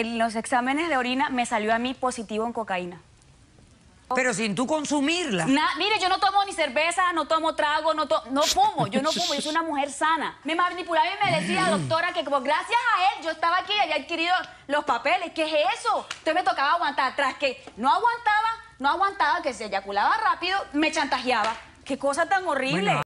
en los exámenes de orina me salió a mí positivo en cocaína. Pero sin tú consumirla. Na- mire, yo no tomo ni cerveza, no tomo trago, no, to- no fumo, yo no fumo, yo soy una mujer sana. Me manipulaba y me decía, mm. doctora, que como gracias a él yo estaba aquí y había adquirido los papeles. ¿Qué es eso? Entonces me tocaba aguantar. Tras que no aguantaba, no aguantaba, que se eyaculaba rápido, me chantajeaba. Qué cosa tan horrible. Bueno,